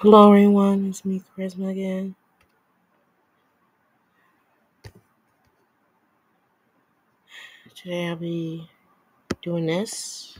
Hello, everyone. It's me, Karisma, again. Today I'll be doing this.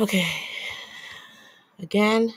Okay. Again,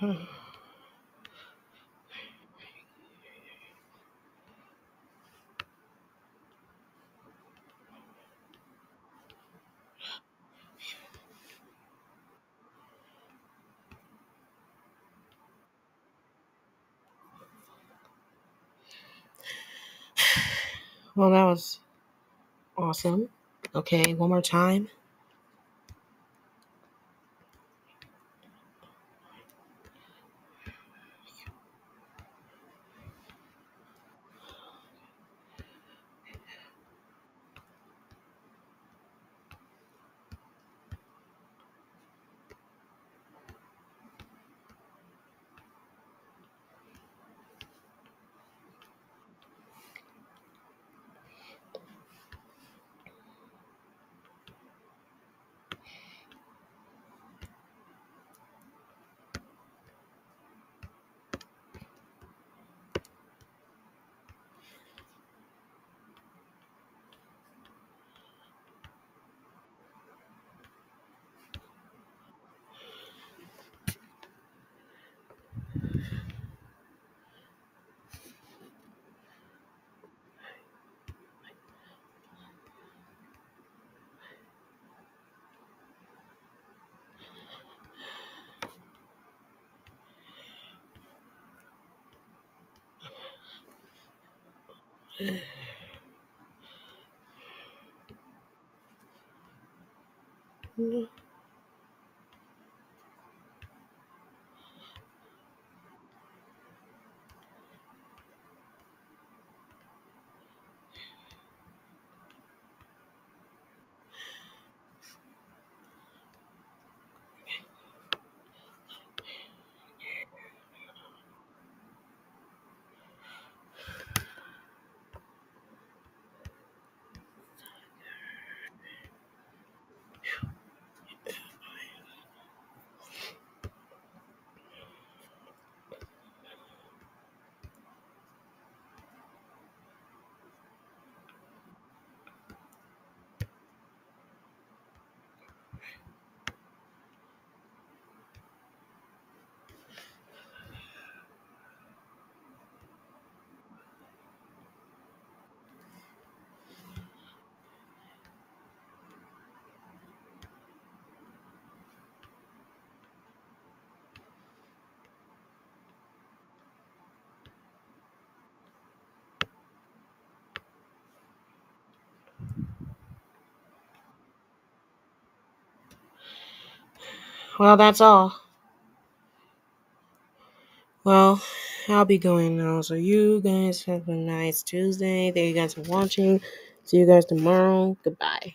Well, that was awesome. Okay, one more time. うん。Well, that's all. Well, I'll be going now. So you guys have a nice Tuesday. Thank you guys for watching. See you guys tomorrow. Goodbye.